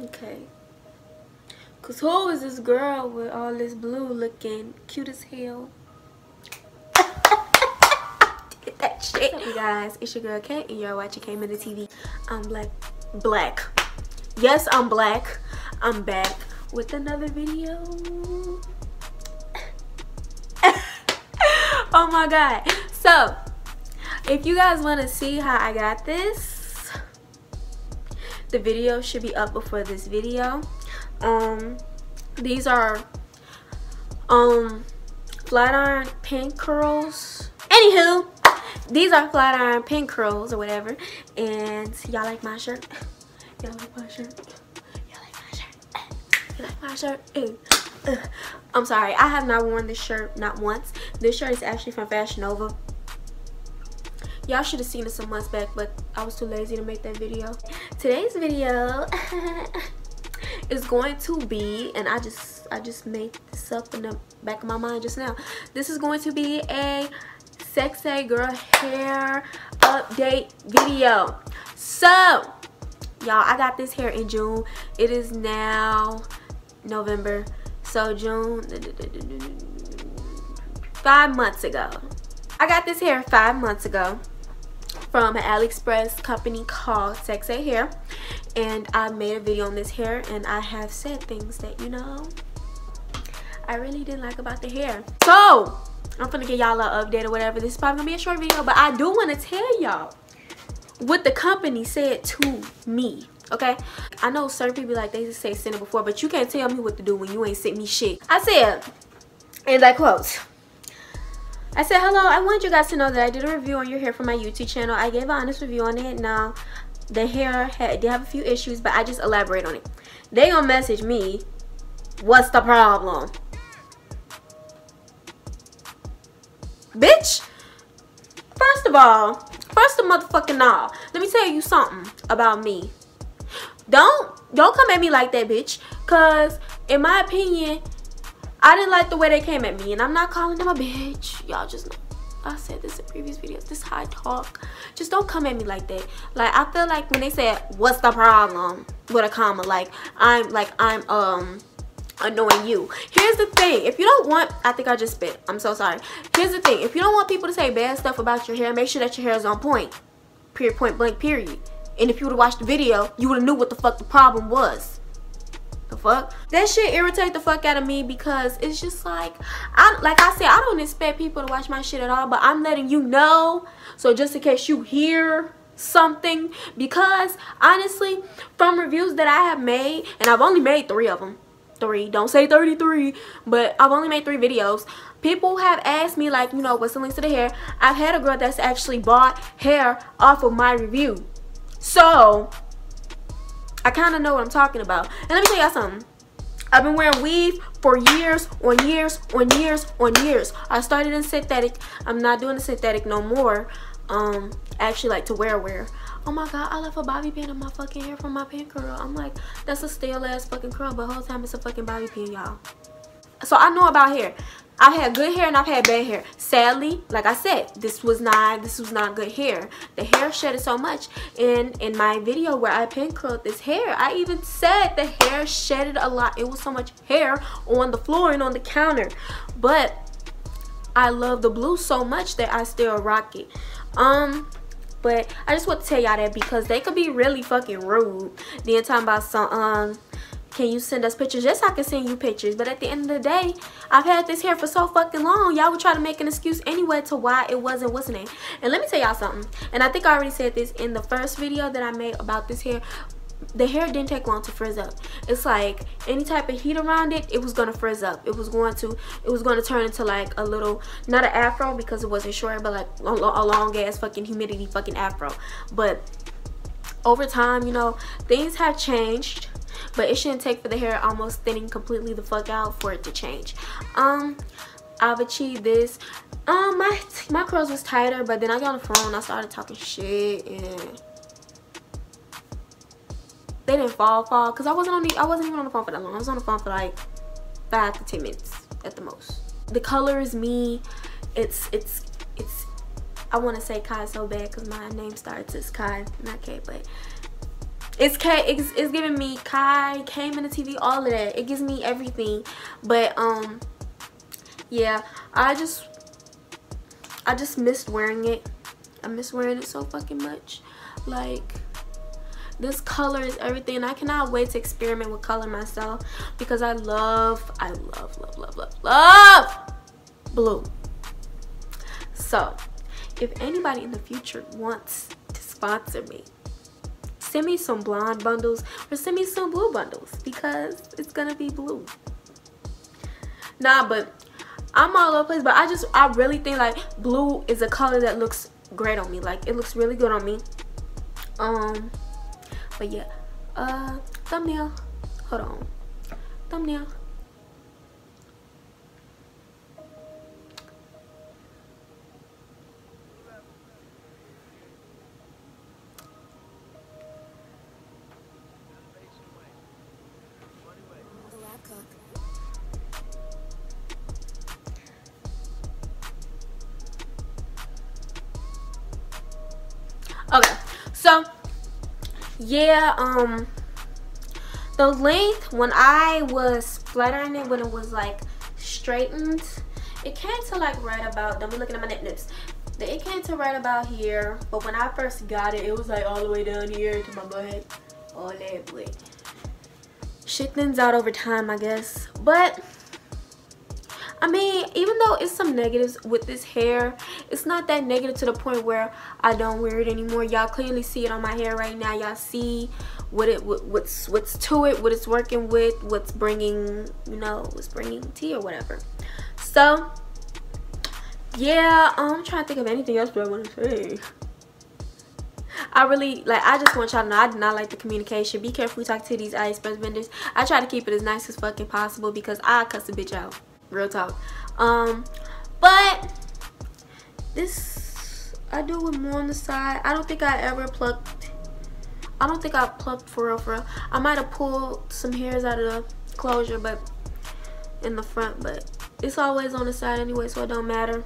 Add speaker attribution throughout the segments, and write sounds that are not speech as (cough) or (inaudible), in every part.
Speaker 1: Okay. Cause who is this girl with all this blue looking cute as hell? Get that shit. What's up, you guys? It's your girl Kate, and you're watching Kayy Mena TV. I'm black. Black. Yes, I'm black. I'm back with another video. (laughs) oh my god. So, if you guys want to see how I got this, the video should be up before this video. Um, these are um flat iron pin curls. Anywho, these are flat iron pin curls or whatever. And y'all like my shirt? Y'all like my shirt? Y'all like my shirt? You like my shirt? I'm sorry, I have not worn this shirt not once. This shirt is actually from Fashion Nova. Y'all should have seen it some months back, but I was too lazy to make that video. Today's video (laughs) is going to be, and I just I just made this up in the back of my mind just now. This is going to be a sexy girl hair update video. So, y'all, I got this hair in June. It is now November. So June, five months ago. I got this hair five months ago from an AliExpress company called Sexay Hair. And I made a video on this hair and I have said things that, you know, I really didn't like about the hair. So, I'm gonna give y'all an update or whatever. This is probably gonna be a short video, but I do wanna tell y'all what the company said to me okay i know certain people like they just say send it before but you can't tell me what to do when you ain't sent me shit i said and i quotes I said, hello, I want you guys to know that I did a review on your hair for my YouTube channel. I gave an honest review on it. Now, the hair had, have a few issues, but I just elaborate on it. They gonna message me, what's the problem? Bitch, first of all, first of motherfucking all, let me tell you something about me. Don't, don't come at me like that, bitch. Cause, in my opinion, I didn't like the way they came at me. And I'm not calling them a bitch. Y'all just know. I said this in previous videos. This high talk. Just don't come at me like that. Like, I feel like when they said, what's the problem? With a comma. Like, I'm, like, I'm, um, annoying you. Here's the thing. If you don't want, I think I just spit. I'm so sorry. Here's the thing. If you don't want people to say bad stuff about your hair, make sure that your hair is on point. Period, point blank, period. And if you would have watched the video, you would have knew what the fuck the problem was the fuck? That shit irritate the fuck out of me because it's just like i like i said i don't expect people to watch my shit at all but i'm letting you know. So just in case you hear something because honestly from reviews that i have made and i've only made three of them three don't say 33 but i've only made three videos. People have asked me like you know what's the links to the hair? I've had a girl that's actually bought hair off of my review. So I kind of know what I'm talking about. And let me tell y'all something. I've been wearing weave for years on years on years on years. I started in synthetic. I'm not doing the synthetic no more. Um, I actually like to wear wear. Oh my god, I left a bobby pin in my fucking hair from my pin curl. I'm like, that's a stale ass fucking curl, but the whole time it's a fucking bobby pin, y'all. So I know about hair. I've had good hair and I've had bad hair. Sadly, like I said, this was not this was not good hair. The hair shedded so much. And in my video where I pin curled this hair, I even said the hair shedded a lot. It was so much hair on the floor and on the counter. But I love the blue so much that I still rock it. Um but I just want to tell y'all that because they could be really fucking rude. Then talking about some um can you send us pictures? Yes, I can send you pictures. But at the end of the day, I've had this hair for so fucking long. Y'all would try to make an excuse anyway to why it wasn't what's name. And let me tell y'all something. And I think I already said this in the first video that I made about this hair the hair didn't take long to frizz up it's like any type of heat around it it was gonna frizz up it was going to it was going to turn into like a little not an afro because it wasn't short but like a, a long ass fucking humidity fucking afro but over time you know things have changed but it shouldn't take for the hair almost thinning completely the fuck out for it to change. Um i've achieved this. Um my my curls was tighter but then i got on the phone i started talking shit and they didn't fall fall because i wasn't on the i wasn't even on the phone for that long. I was on the phone for like five to ten minutes at the most. The color is me. It's it's it's i want to say kai so bad because my name starts as kai not k but it's it's, it's giving me kai came in the tv all of that. It gives me everything. But um yeah i just i just missed wearing it. I miss wearing it so fucking much. Like this color is everything. I cannot wait to experiment with color myself because i love i love love love love love blue. So if anybody in the future wants to sponsor me send me some blonde bundles or send me some blue bundles because it's gonna be blue. Nah but i'm all over the place but i just i really think like blue is a color that looks great on me. Like it looks really good on me. Um but yeah uh thumbnail hold on. Thumbnail okay so yeah um the length when i was flattering it when it was like straightened it came to like right about don't be looking at my nips it came to right about here but when i first got it it was like all the way down here to my butt. All that way shit thins out over time i guess. But I mean, even though it's some negatives with this hair, it's not that negative to the point where I don't wear it anymore. Y'all clearly see it on my hair right now. Y'all see what it what's what's to it, what it's working with, what's bringing, you know, what's bringing tea or whatever. So, yeah, I'm trying to think of anything else but I want to say. I really like I just want y'all to know I do not like the communication. Be careful we talk to these AliExpress vendors. I try to keep it as nice as fucking possible because I cuss a bitch out real talk um but this i do with more on the side. I don't think i ever plucked i don't think i plucked for real for real. I might have pulled some hairs out of the closure but in the front but it's always on the side anyway so it don't matter.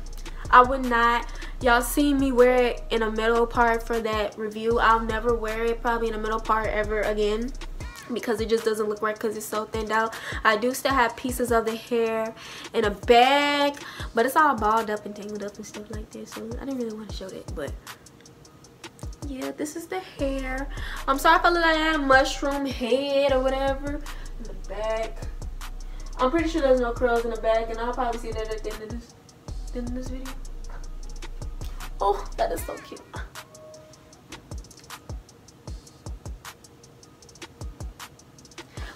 Speaker 1: I would not y'all see me wear it in a middle part for that review. I'll never wear it probably in a middle part ever again because it just doesn't look right because it's so thinned out. I do still have pieces of the hair in a bag but it's all balled up and tangled up and stuff like that so i didn't really want to show that but yeah this is the hair. I'm sorry if i look like i had a mushroom head or whatever in the back. I'm pretty sure there's no curls in the back and i'll probably see that at the end of this, end of this video. Oh that is so cute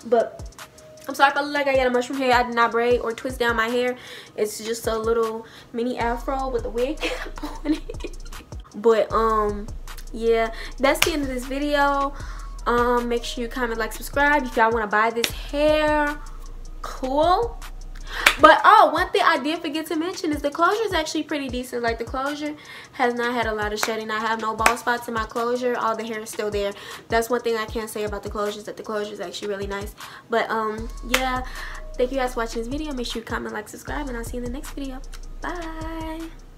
Speaker 1: But I'm sorry if I look like I got a mushroom hair. I did not braid or twist down my hair. It's just a little mini afro with a wig (laughs) on it. But um, yeah, that's the end of this video. Um, make sure you comment, like, subscribe if y'all want to buy this hair. Cool. But oh, one thing I did forget to mention is the closure is actually pretty decent. Like the closure has not had a lot of shedding. I have no bald spots in my closure. All the hair is still there. That's one thing I can say about the closures that the closure is actually really nice. But um, yeah. Thank you guys for watching this video. Make sure you comment, like, subscribe, and I'll see you in the next video. Bye.